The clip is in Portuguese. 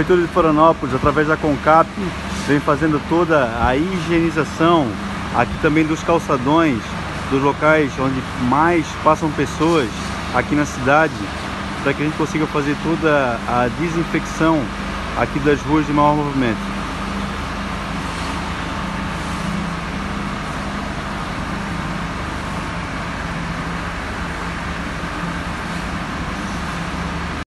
Prefeitura de Florianópolis, através da CONCAP, vem fazendo toda a higienização aqui também dos calçadões, dos locais onde mais passam pessoas aqui na cidade, para que a gente consiga fazer toda a desinfecção aqui das ruas de maior movimento.